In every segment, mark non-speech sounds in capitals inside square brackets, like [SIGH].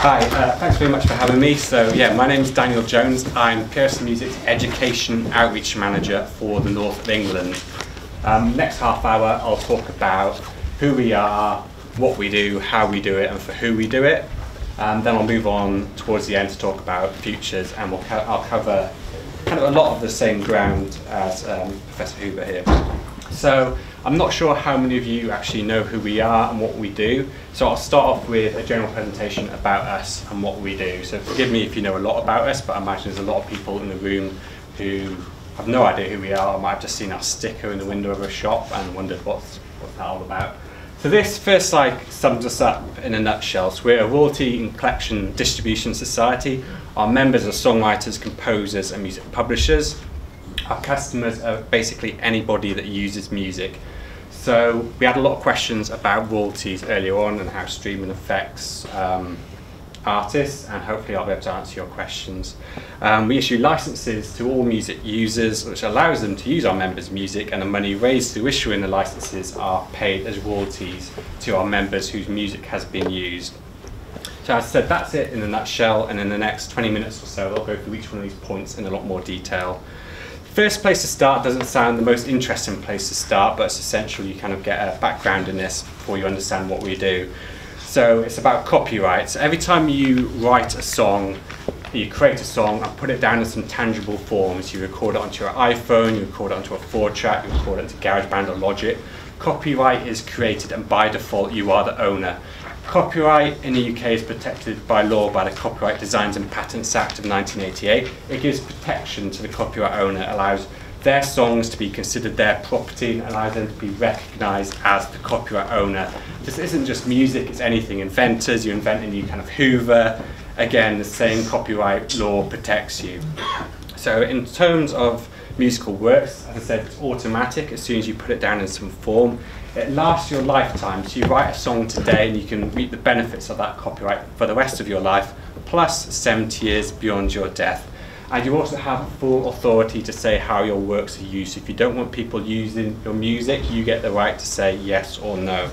Hi, uh, thanks very much for having me. So yeah, my name is Daniel Jones. I'm PRS for Music's Education Outreach Manager for the North of England. Um, next half hour I'll talk about who we are, what we do, how we do it and for who we do it. And then I'll move on towards the end to talk about futures and we'll co I'll cover kind of a lot of the same ground as um, Professor Hoover here. So I'm not sure how many of you actually know who we are and what we do. So I'll start off with a general presentation about us and what we do. So forgive me if you know a lot about us, but I imagine there's a lot of people in the room who have no idea who we are might have just seen our sticker in the window of a shop and wondered what's, what's that all about. So this first slide sums us up in a nutshell. So we're a royalty and collection distribution society. Our members are songwriters, composers and music publishers. Our customers are basically anybody that uses music. So we had a lot of questions about royalties earlier on and how streaming affects um, artists and hopefully I'll be able to answer your questions. Um, we issue licenses to all music users which allows them to use our members' music and the money raised through issuing the licenses are paid as royalties to our members whose music has been used. So as I said, that's it in a nutshell and in the next 20 minutes or so I'll go through each one of these points in a lot more detail first place to start doesn't sound the most interesting place to start, but it's essential you kind of get a background in this before you understand what we do. So it's about copyright. So every time you write a song, you create a song and put it down in some tangible forms. You record it onto your iPhone, you record it onto a 4-track, you record it into GarageBand or Logic. Copyright is created and by default you are the owner. Copyright in the UK is protected by law by the Copyright Designs and Patents Act of 1988. It gives protection to the copyright owner, allows their songs to be considered their property and allows them to be recognised as the copyright owner. This isn't just music, it's anything. Inventors, you invent a new kind of Hoover, again, the same copyright law protects you. So in terms of musical works, as I said, it's automatic as soon as you put it down in some form. It lasts your lifetime, so you write a song today and you can reap the benefits of that copyright for the rest of your life, plus 70 years beyond your death. And you also have full authority to say how your works are used. If you don't want people using your music, you get the right to say yes or no.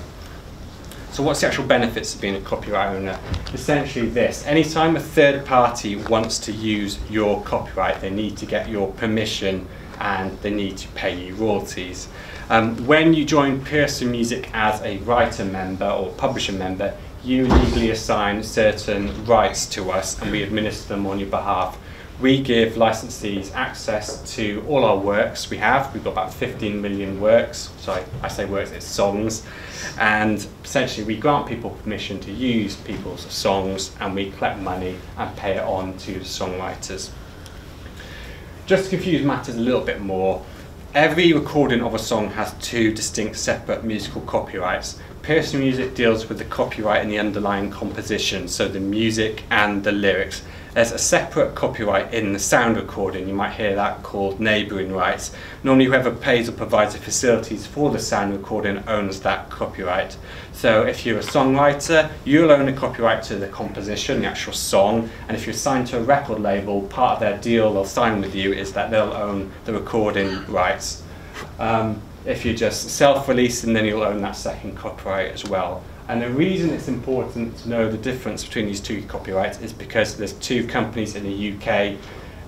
So what's the actual benefits of being a copyright owner? Essentially this, anytime a third party wants to use your copyright, they need to get your permission and they need to pay you royalties. Um, when you join PRS for Music as a writer member or publisher member, you legally assign certain rights to us and we administer them on your behalf. We give licensees access to all our works we have. We've got about 15 million works. Sorry, I say works, it's songs. And essentially we grant people permission to use people's songs and we collect money and pay it on to the songwriters. Just to confuse matters a little bit more, Every recording of a song has two distinct separate musical copyrights. PRS for Music deals with the copyright in the underlying composition, so the music and the lyrics. There's a separate copyright in the sound recording, you might hear that called neighbouring rights. Normally whoever pays or provides the facilities for the sound recording owns that copyright. So if you're a songwriter, you'll own the copyright to the composition, the actual song, and if you're signed to a record label, part of their deal they'll sign with you is that they'll own the recording rights. Um, if you're just self-releasing, then you'll own that second copyright as well. And the reason it's important to know the difference between these two copyrights is because there's two companies in the UK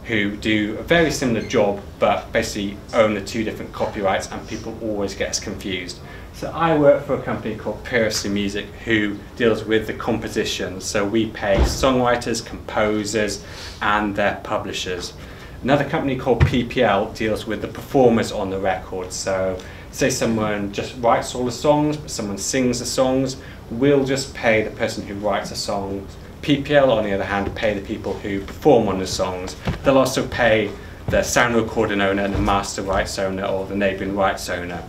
who do a very similar job but basically own the two different copyrights and people always get confused. So I work for a company called PRS for Music who deals with the composition. So we pay songwriters, composers, and their publishers. Another company called PPL deals with the performers on the record. So say someone just writes all the songs, but someone sings the songs, we'll just pay the person who writes the songs. PPL, on the other hand, pay the people who perform on the songs. They'll also pay the sound recording owner and the master rights owner or the neighbouring rights owner.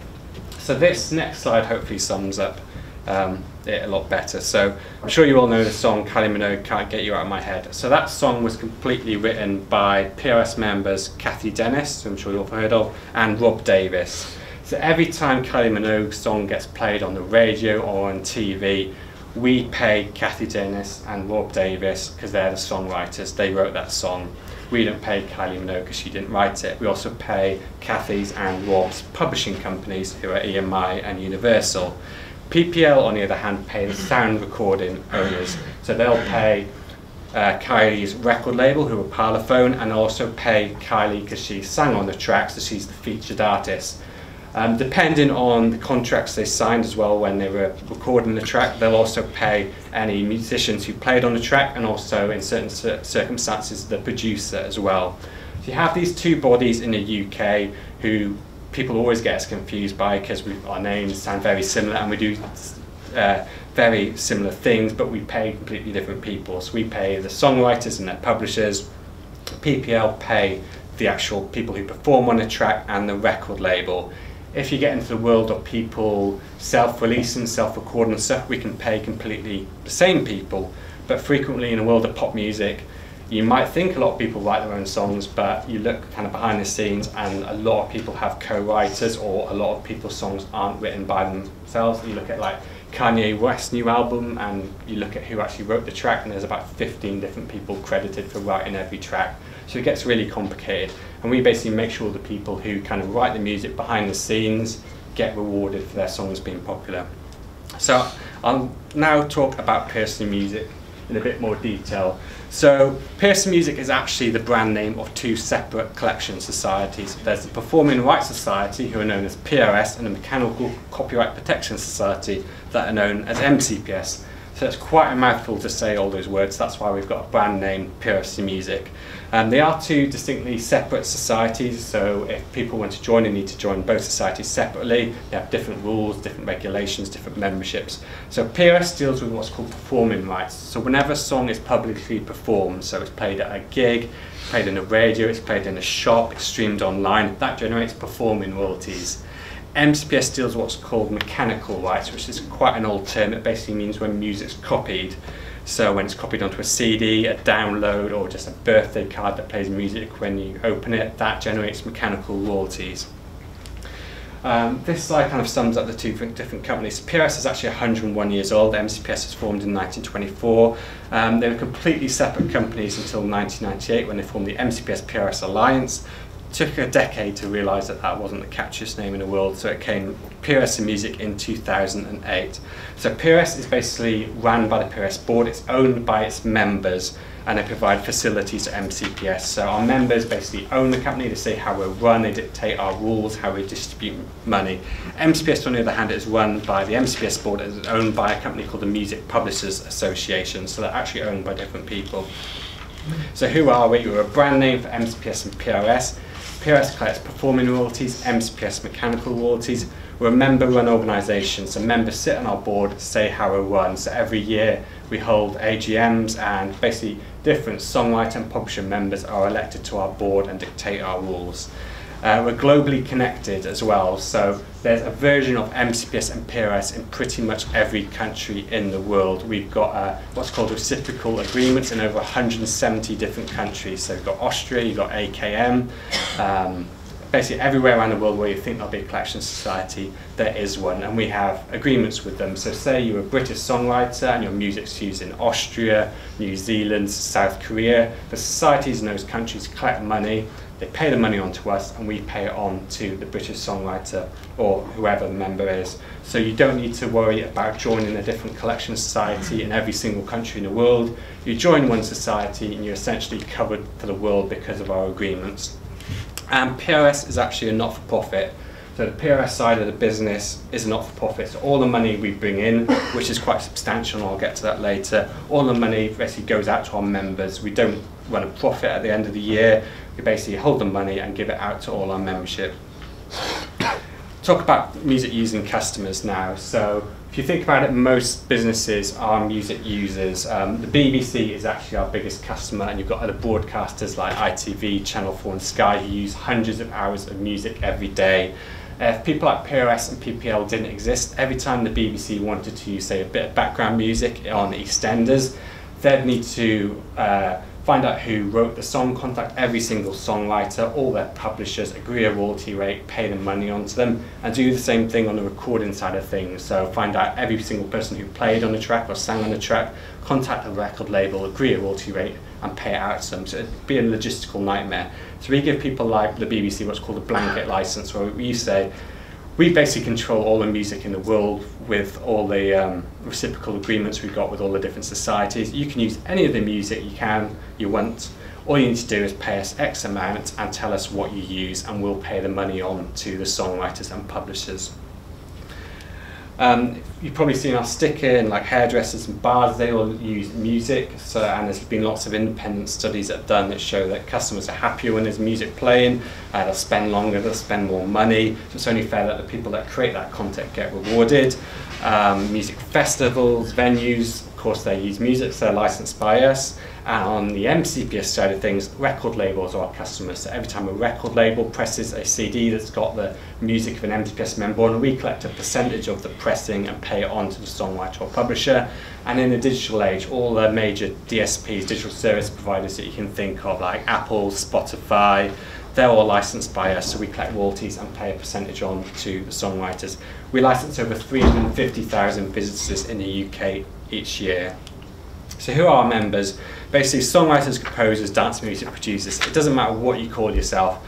So this next slide hopefully sums up um, it a lot better. So I'm sure you all know the song Kylie Minogue Can't Get You Out of My Head. So that song was completely written by PRS members Cathy Dennis, who I'm sure you've heard of, and Rob Davis. So every time Kylie Minogue's song gets played on the radio or on TV, we pay Cathy Dennis and Rob Davis because they're the songwriters. They wrote that song. We don't pay Kylie Minogue because she didn't write it. We also pay Cathy's and Rob's publishing companies, who are EMI and Universal. PPL, on the other hand, pay the sound recording owners. So they'll pay uh, Kylie's record label, who are Parlophone, and also pay Kylie because she sang on the track, so she's the featured artist. Um, depending on the contracts they signed as well when they were recording the track, they'll also pay any musicians who played on the track and also in certain cir circumstances the producer as well. So you have these two bodies in the UK who people always get us confused by because our names sound very similar and we do uh, very similar things but we pay completely different people. So we pay the songwriters and their publishers, PPL pay the actual people who perform on the track and the record label if you get into the world of people self-releasing, self-recording and stuff, we can pay completely the same people. But frequently in the world of pop music, you might think a lot of people write their own songs, but you look kind of behind the scenes and a lot of people have co-writers or a lot of people's songs aren't written by themselves. You look at like Kanye West's new album and you look at who actually wrote the track and there's about 15 different people credited for writing every track. So it gets really complicated. And we basically make sure the people who kind of write the music behind the scenes get rewarded for their songs being popular. So I'll now talk about PRS for Music in a bit more detail. So PRS for Music is actually the brand name of two separate collection societies. There's the Performing Rights Society, who are known as PRS, and the Mechanical Copyright Protection Society, that are known as MCPS. So it's quite a mouthful to say all those words. That's why we've got a brand name, PRS for Music. Um, they are two distinctly separate societies, so if people want to join, they need to join both societies separately. They have different rules, different regulations, different memberships. So PRS deals with what's called performing rights. So whenever a song is publicly performed, so it's played at a gig, played in a radio, it's played in a shop, it's streamed online, that generates performing royalties. MCPS deals what's called mechanical rights, which is quite an old term. It basically means when music's copied. So when it's copied onto a CD, a download, or just a birthday card that plays music when you open it, that generates mechanical royalties. Um, this slide kind of sums up the two different companies. PRS is actually 101 years old. MCPS was formed in 1924. Um, they were completely separate companies until 1998 when they formed the MCPS PRS Alliance, took a decade to realise that that wasn't the catchiest name in the world, so it came PRS in Music in 2008. So PRS is basically run by the PRS board, it's owned by its members, and they provide facilities to MCPS. So our members basically own the company, they say how we're run, they dictate our rules, how we distribute money. MCPS, on the other hand, is run by the MCPS board, it's owned by a company called the Music Publishers Association, so they're actually owned by different people. So who are we? We're a brand name for MCPS and PRS. PRS collects performing royalties, MCPS mechanical royalties. We're a member-run organisation, so members sit on our board, say how we run. So every year we hold AGMs and basically different songwriter and publisher members are elected to our board and dictate our rules. Uh, we're globally connected as well, so there's a version of MCPS and PRS in pretty much every country in the world. We've got uh, what's called reciprocal agreements in over 170 different countries. So we've got Austria, you've got AKM, um, basically everywhere around the world where you think there'll be a collection society, there is one, and we have agreements with them. So say you're a British songwriter and your music's used in Austria, New Zealand, South Korea, the societies in those countries collect money they pay the money on to us and we pay it on to the British songwriter or whoever the member is. So you don't need to worry about joining a different collection society in every single country in the world. You join one society and you're essentially covered for the world because of our agreements. And PRS is actually a not-for-profit. So the PRS side of the business is a not-for-profit. So all the money we bring in, which is quite substantial, and I'll get to that later, all the money basically goes out to our members. We don't run a profit at the end of the year we basically hold the money and give it out to all our membership. Talk about music using customers now. So if you think about it, most businesses are music users. Um, the BBC is actually our biggest customer, and you've got other broadcasters like ITV, Channel 4 and Sky who use hundreds of hours of music every day. If people like PRS and PPL didn't exist, every time the BBC wanted to use, say, a bit of background music on EastEnders, they'd need to uh, find out who wrote the song, contact every single songwriter, all their publishers, agree a royalty rate, pay the money onto them, and do the same thing on the recording side of things. So find out every single person who played on the track or sang on the track, contact the record label, agree a royalty rate, and pay it out to them. So it'd be a logistical nightmare. So we give people like the BBC what's called a blanket license, where we say, we basically control all the music in the world with all the um, reciprocal agreements we've got with all the different societies. You can use any of the music you can, you want. All you need to do is pay us X amount and tell us what you use and we'll pay the money on to the songwriters and publishers. Um, you've probably seen our sticker and like hairdressers and bars, they all use music. So, and there's been lots of independent studies that have done that show that customers are happier when there's music playing, uh, they'll spend longer, they'll spend more money. So it's only fair that the people that create that content get rewarded. Um, music festivals, venues, of course they use music, so they're licensed by us. And on the MCPS side of things, record labels are our customers. So every time a record label presses a CD that's got the music of an MCPS member on, we collect a percentage of the pressing and pay it on to the songwriter or publisher. And in the digital age, all the major DSPs, digital service providers that you can think of, like Apple, Spotify, they're all licensed by us, so we collect royalties and pay a percentage on to the songwriters. We license over 350,000 visitors in the UK each year. So who are our members? Basically, songwriters, composers, dance music producers. It doesn't matter what you call yourself.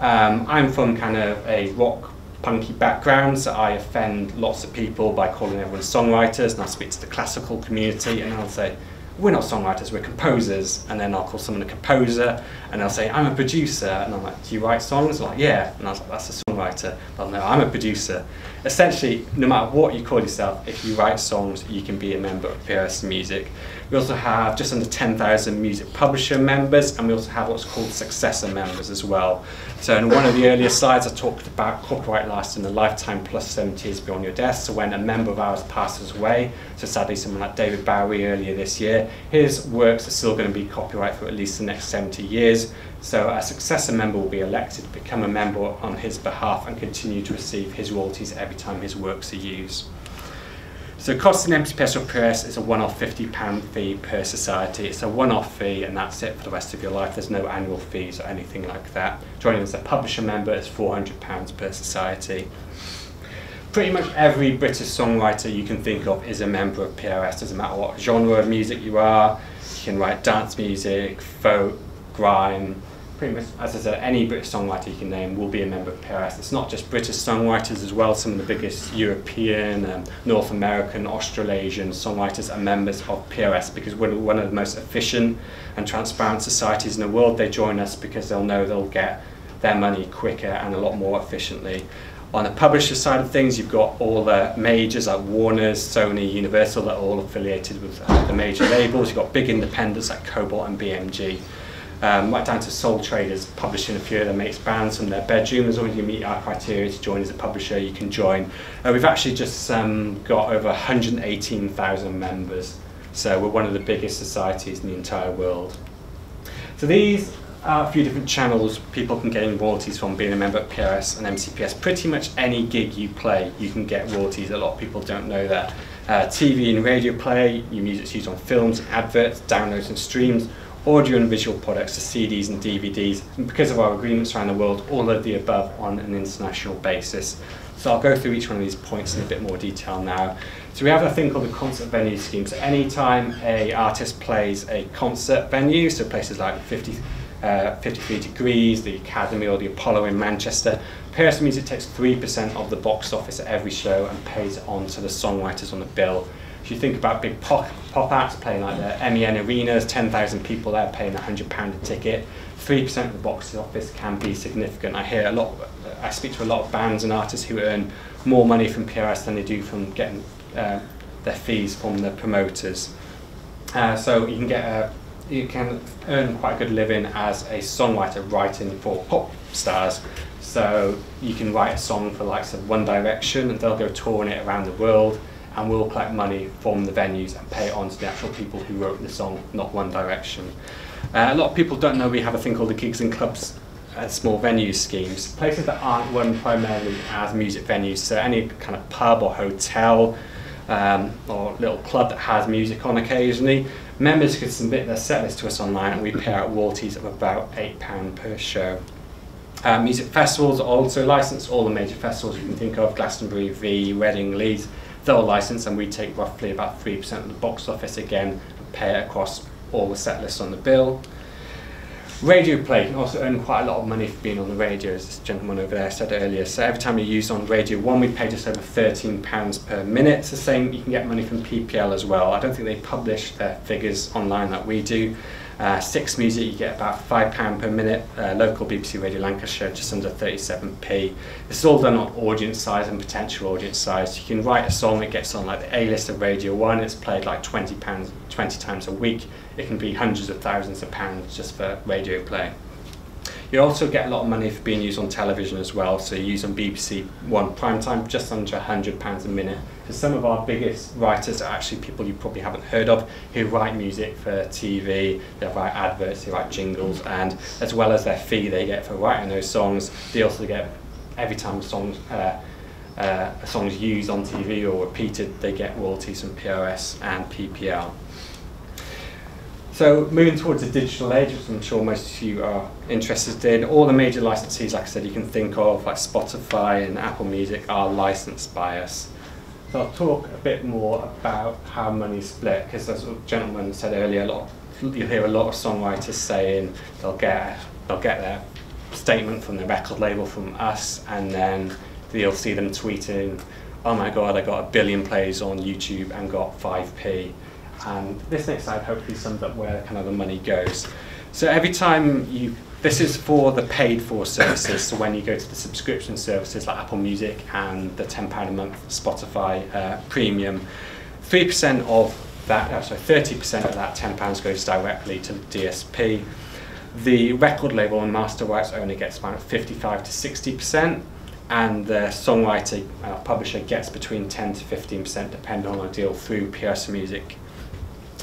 Um, I'm from kind of a rock punky background, so I offend lots of people by calling everyone songwriters, and I speak to the classical community, and I'll say, we're not songwriters, we're composers. And then I'll call someone a composer, and they'll say, I'm a producer. And I'm like, do you write songs? They're like, yeah. And I was like, that's a songwriter. But no, I'm a producer. Essentially, no matter what you call yourself, if you write songs, you can be a member of PRS Music. We also have just under 10,000 music publisher members, and we also have what's called successor members as well. So in one of the earlier slides, I talked about copyright lasting a lifetime plus 70 years beyond your death. So when a member of ours passes away, so sadly someone like David Bowie earlier this year, his works are still going to be copyright for at least the next 70 years. So a successor member will be elected to become a member on his behalf and continue to receive his royalties every time his works are used. So cost in MCPS or PRS is a one-off £50 fee per society. It's a one-off fee and that's it for the rest of your life. There's no annual fees or anything like that. Joining as a publisher member is £400 per society. Pretty much every British songwriter you can think of is a member of PRS. Doesn't matter what genre of music you are. You can write dance music, folk, grime, pretty much, as I said, any British songwriter you can name will be a member of PRS. It's not just British songwriters as well, some of the biggest European, um, North American, Australasian songwriters are members of PRS because we're one of the most efficient and transparent societies in the world. They join us because they'll know they'll get their money quicker and a lot more efficiently. On the publisher side of things, you've got all the majors like Warner's, Sony, Universal that are all affiliated with uh, the major labels. You've got big independents like Kobalt and BMG um, right down to sole traders publishing a few of their mates' bands from their bedroom. As long as you meet our criteria to join as a publisher, you can join. Uh, we've actually just um, got over 118,000 members, so we're one of the biggest societies in the entire world. So these are a few different channels people can gain royalties from being a member at PRS and MCPS. Pretty much any gig you play, you can get royalties. A lot of people don't know that. Uh, TV and radio play, your music's used on films, adverts, downloads and streams, audio and visual products, so CDs and DVDs, and because of our agreements around the world, all of the above on an international basis. So I'll go through each one of these points in a bit more detail now. So we have a thing called the concert venue scheme. So anytime a artist plays a concert venue, so places like 50, uh, 53 Degrees, the Academy or the Apollo in Manchester, PRS Music takes 3% of the box office at every show and pays it on to the songwriters on the bill if you think about big pop, pop acts playing like the MEN Arenas, 10,000 people there paying £100 a ticket, 3% of the box office can be significant. I hear a lot, I speak to a lot of bands and artists who earn more money from PRS than they do from getting uh, their fees from the promoters. Uh, so you can get a, you can earn quite a good living as a songwriter writing for pop stars. So you can write a song for likes of One Direction and they'll go touring it around the world and we'll collect money from the venues and pay it on to the actual people who wrote the song, not One Direction. Uh, a lot of people don't know we have a thing called the Gigs and Clubs uh, small venues schemes, places that aren't run primarily as music venues, so any kind of pub or hotel um, or little club that has music on occasionally, Members can submit their set list to us online and we pay out royalties of about £8 per show. Uh, music festivals are also licensed, all the major festivals you can think of, Glastonbury, V, Reading, Leeds, they're all licensed and we take roughly about 3% of the box office again and pay it across all the set lists on the bill. Radio play can also earn quite a lot of money for being on the radio, as this gentleman over there said earlier. So every time you use on Radio 1, we pay just over £13 per minute. It's the same, you can get money from PPL as well. I don't think they publish their figures online like we do. Uh, Six Music, you get about £5 per minute. Uh, local BBC Radio Lancashire, just under 37p. This is all done on audience size and potential audience size. You can write a song, it gets on like the A-list of Radio 1, it's played like 20, pounds, 20 times a week. It can be hundreds of thousands of pounds just for radio play. You also get a lot of money for being used on television as well. So you use on BBC One prime time, just under £100 a minute. So some of our biggest writers are actually people you probably haven't heard of who write music for TV, they write adverts, they write jingles, and as well as their fee they get for writing those songs, they also get every time a song uh, uh, a song used on TV or repeated, they get royalties from PRS and PPL. So moving towards the digital age, which I'm sure most of you are interested in, all the major licensees, like I said, you can think of, like Spotify and Apple Music, are licensed by us. So I'll talk a bit more about how money's split, because as the gentleman said earlier, a lot of, you hear a lot of songwriters saying they'll get they'll get their statement from the record label from us, and then you'll see them tweeting, "Oh my God, I got a billion plays on YouTube and got 5p." And this next slide hopefully sums up where kind of the money goes. So every time you, this is for the paid for services, so when you go to the subscription services like Apple Music and the £10 a month Spotify uh, premium, 3% of that, uh, sorry, 30% of that £10 goes directly to the DSP. The record label and master rights only gets about 55 to 60%, and the songwriter uh, publisher gets between 10 to 15% depending on the deal through PRS Music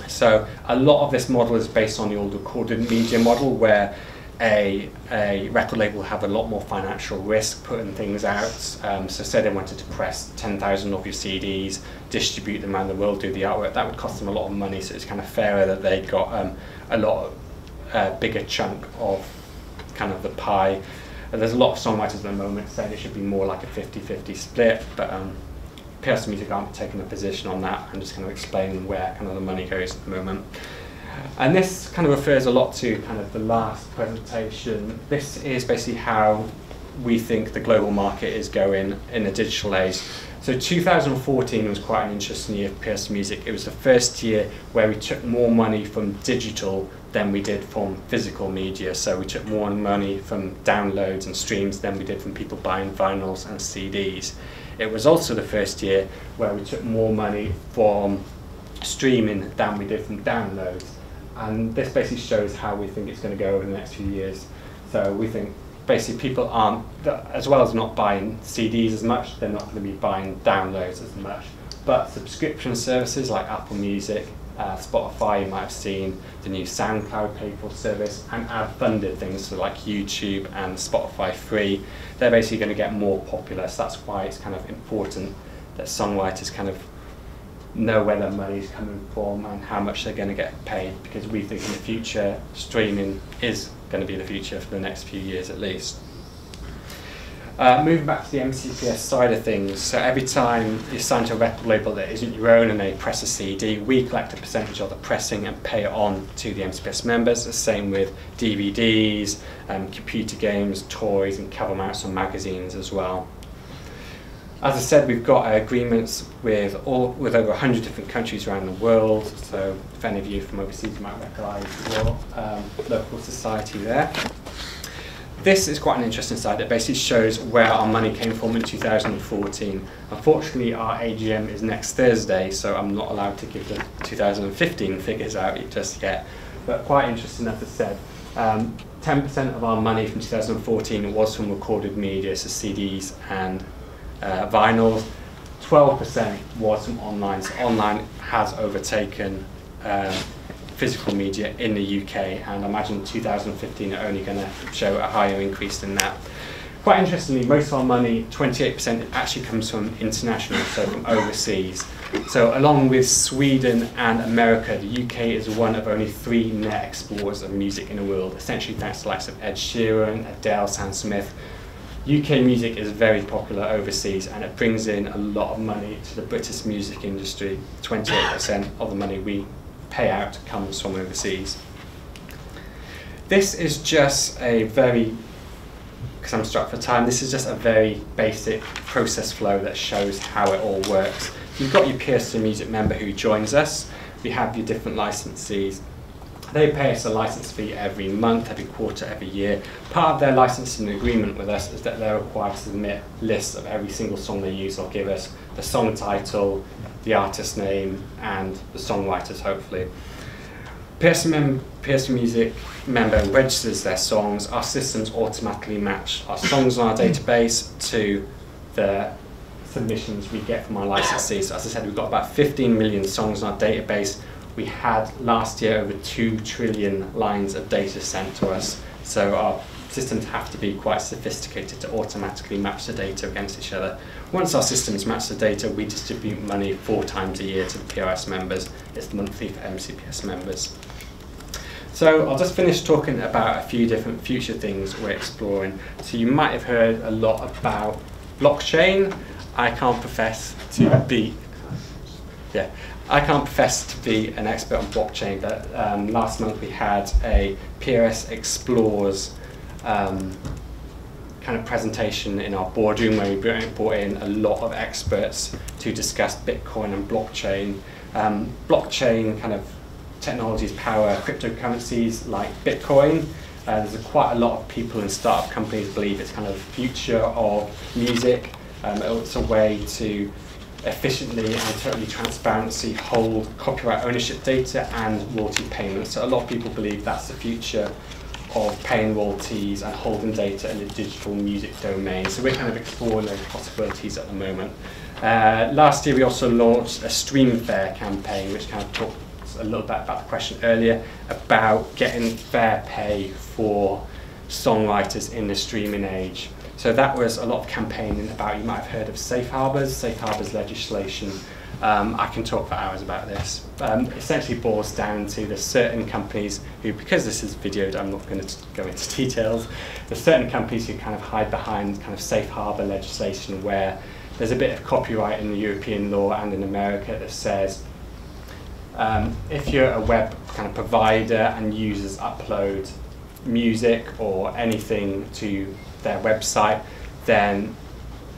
so a lot of this model is based on the old recorded media model where a, a record label have a lot more financial risk putting things out. Um, so say they wanted to press 10,000 of your CDs, distribute them around the world, do the artwork, that would cost them a lot of money. So it's kind of fairer that they got um, a lot uh, bigger chunk of kind of the pie. And there's a lot of songwriters at the moment saying it should be more like a 50-50 split, but um, PRS Music aren't taking a position on that. I'm just kind of explaining where kind of the money goes at the moment. And this kind of refers a lot to kind of the last presentation. This is basically how we think the global market is going in the digital age. So 2014 was quite an interesting year for PRS Music. It was the first year where we took more money from digital than we did from physical media. So we took more money from downloads and streams than we did from people buying vinyls and CDs. It was also the first year where we took more money from streaming than we did from downloads. And this basically shows how we think it's going to go over the next few years. So we think basically people aren't, as well as not buying CDs as much, they're not going to be buying downloads as much. But subscription services like Apple Music, uh, Spotify, you might have seen the new SoundCloud pay for service, and ad-funded things so like YouTube and Spotify free. They're basically going to get more popular, so that's why it's kind of important that songwriters kind of know where their money is coming from and how much they're going to get paid, because we think in the future streaming is going to be the future for the next few years at least. Uh, moving back to the MCPS side of things, so every time you sign to a record label that isn't your own and they press a CD, we collect a percentage of the pressing and pay it on to the MCPS members. The same with DVDs, um, computer games, toys, and cover mounts on magazines as well. As I said, we've got agreements with all with over 100 different countries around the world. So, if any of you from overseas might recognise your um, local society there. This is quite an interesting slide. It basically shows where our money came from in 2014. Unfortunately, our AGM is next Thursday, so I'm not allowed to give the 2015 figures out just yet. But quite interesting, as I said. 10% um, of our money from 2014 was from recorded media, so CDs and uh, vinyls. 12% was from online, so online has overtaken um, physical media in the UK, and I imagine 2015 are only going to show a higher increase than that. Quite interestingly, most of our money, 28%, actually comes from international, so from overseas. So along with Sweden and America, the UK is one of only three net exporters of music in the world, essentially thanks to the likes of Ed Sheeran, Adele, Sam Smith. UK music is very popular overseas and it brings in a lot of money to the British music industry. 28% of the money we pay out comes from overseas. This is just a very because I'm struck for time, this is just a very basic process flow that shows how it all works. You've got your PRS for Music member who joins us. We have your different licensees. They pay us a license fee every month, every quarter, every year. Part of their licensing agreement with us is that they're required to submit lists of every single song they use or give us the song title, the artist name, and the songwriters, hopefully. Pearson, mem PRS for Music member registers their songs, our systems automatically match our songs on our database to the submissions we get from our licensees. As I said, we've got about 15 million songs on our database. We had last year over 2 trillion lines of data sent to us. So our systems have to be quite sophisticated to automatically match the data against each other. Once our systems match the data, we distribute money four times a year to the PRS members. It's monthly for MCPS members. So I'll just finish talking about a few different future things we're exploring. So you might have heard a lot about blockchain. I can't profess to be, yeah, I can't profess to be an expert on blockchain, but um, last month we had a PRS Explores um, kind of presentation in our boardroom where we brought in a lot of experts to discuss Bitcoin and blockchain. Um, blockchain kind of technologies power cryptocurrencies like Bitcoin. Uh, there's a, quite a lot of people and startup companies believe it's kind of the future of music. Um, it's a way to efficiently and totally transparency hold copyright ownership data and royalty payments. So a lot of people believe that's the future of paying royalties and holding data in the digital music domain. So we're kind of exploring those possibilities at the moment. Uh, last year we also launched a Stream Fair campaign which kind of talked a little bit about the question earlier about getting fair pay for songwriters in the streaming age. So that was a lot of campaigning about, you might have heard of safe harbors, safe harbors legislation. Um, I can talk for hours about this. Um, essentially boils down to there's certain companies who, because this is videoed, I'm not going to go into [LAUGHS] details, there's certain companies who kind of hide behind kind of safe harbor legislation where there's a bit of copyright in the European law and in America that says um, if you're a web kind of provider and users upload music or anything to their website, then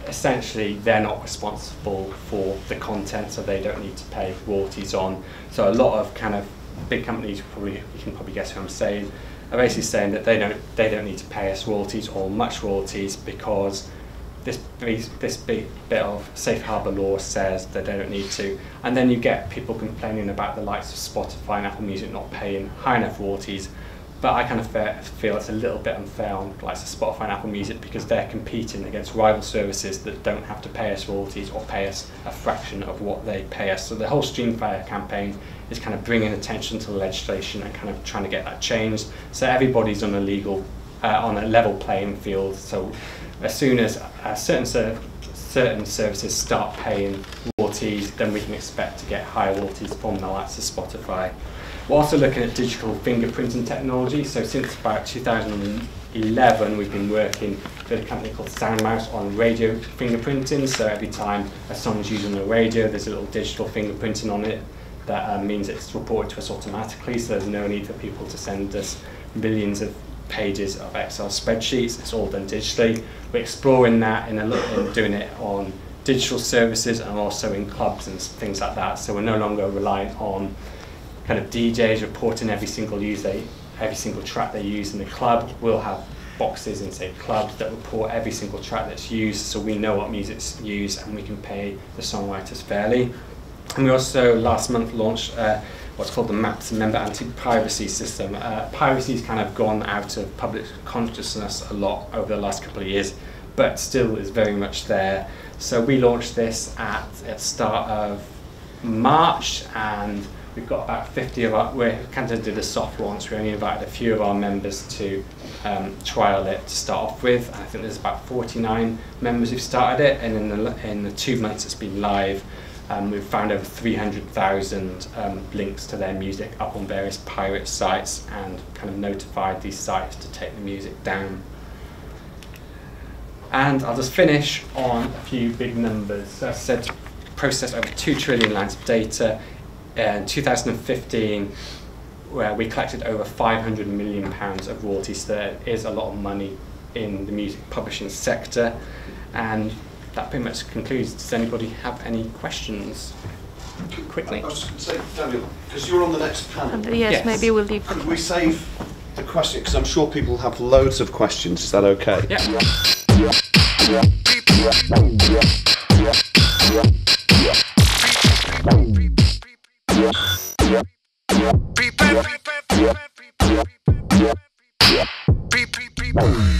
essentially they're not responsible for the content, so they don't need to pay royalties on. So a lot of kind of big companies, probably you can probably guess who I'm saying, are basically saying that they don't they don't need to pay us royalties or much royalties because this, this bit, bit of safe harbour law says that they don't need to. And then you get people complaining about the likes of Spotify and Apple Music not paying high enough royalties. But I kind of feel it's a little bit unfair on of Spotify and Apple Music because they're competing against rival services that don't have to pay us royalties or pay us a fraction of what they pay us. So the whole Stream Fair campaign is kind of bringing attention to the legislation and kind of trying to get that changed so everybody's on a legal, uh, on a level playing field. So as soon as uh, certain, ser certain services start paying royalties, then we can expect to get higher royalties from the likes of Spotify. We're also looking at digital fingerprinting technology. So since about 2011, we've been working with a company called Soundmouse on radio fingerprinting. So every time a song is used on the radio, there's a little digital fingerprinting on it. That uh, means it's reported to us automatically, so there's no need for people to send us millions of pages of Excel spreadsheets. It's all done digitally. We're exploring that in, a, in doing it on digital services and also in clubs and things like that. So we're no longer reliant on kind of DJs reporting every single user, every single track they use in the club. We'll have boxes in say clubs that report every single track that's used so we know what music's used and we can pay the songwriters fairly. And we also last month launched uh, what's called the MAPS Member Anti-Piracy System. Uh, piracy's kind of gone out of public consciousness a lot over the last couple of years, but still is very much there. So we launched this at at start of March, and we've got about 50 of our. We're kind of did a soft launch. We only invited a few of our members to um, trial it to start off with. I think there's about 49 members who've started it, and in the in the two months it's been live. Um, we've found over 300,000 um, links to their music up on various pirate sites and kind of notified these sites to take the music down. And I'll just finish on a few big numbers. So I said, processed over 2 trillion lines of data. Uh, in 2015, where we collected over 500 million pounds of royalties. So there is a lot of money in the music publishing sector. And that pretty much concludes. Does anybody have any questions? Quickly. I was just going to say, Daniel, because you're on the next panel. And yes, Yes. maybe we'll leave. Could we save the question? Because I'm sure people have loads of questions. Is that okay? Yeah. Prepare,